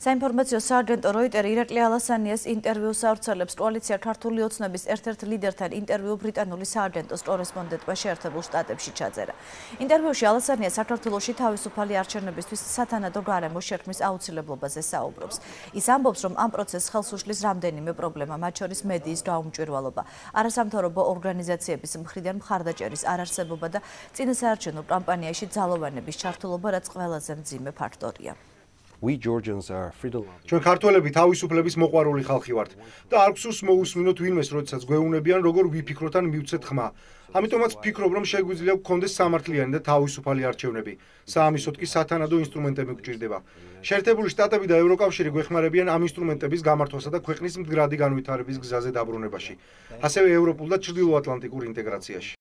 საინფორმაციო სააგენტო როიტერი ირაკლი ალასანიას ინტერვიუს ავრცელებს კოალიცია ქართული ოცნების ერთ-ერთ ლიდერთან ინტერვიუ ბრიტანული სააგენტოს კორესპონდენტმა შეერთებულ შტატებში ჩაწერა. ინტერვიუში ალასანია საქართველოსი თავისუფალი არჩევნებისთვის სათანადო გარემო შექმნის აუცილებლობაზე საუბრობს. ის ამბობს, რომ ამ პროცესს ხელს უშლის რამდენიმე პრობლემა, მათ შორის მედიის გაუმჭვირვალობა, არასამთავრობო ორგანიზაციების მხრიდან მხარდაჭერის არარსებობა და წინასაარჩევნო კამპანიაში ძალოვანების ჩართულობა, რაც ყველაზე მძიმე ფაქტორია. We Georgians are freedom lovers. ჩვენ ქართველები თავისუფლების მოყვარული ხალხი ვართ და არ გსურს მოусმინოთ ვინმეს, როდესაც გვეუბნებიან როგორ ვიფიქროთ ან მივცეთ ხმა. ამიტომაც ვფიქრობ, რომ შეგვიძლია გქონდეს სამართლიანი და თავისუფალი არჩევნები. საამისოდ კი სათანადო ინსტრუმენტები გვჭირდება. შეერთებული შტატები და ევროკავშირი გვეხმარებიან ამ ინსტრუმენტების გამართვასა და ქვეყნის მდგრადი განვითარების გზაზე დაბრუნებაში. ასევე ევროპულ და ჩრდილოატლანტიკურ ინტეგრაციაში.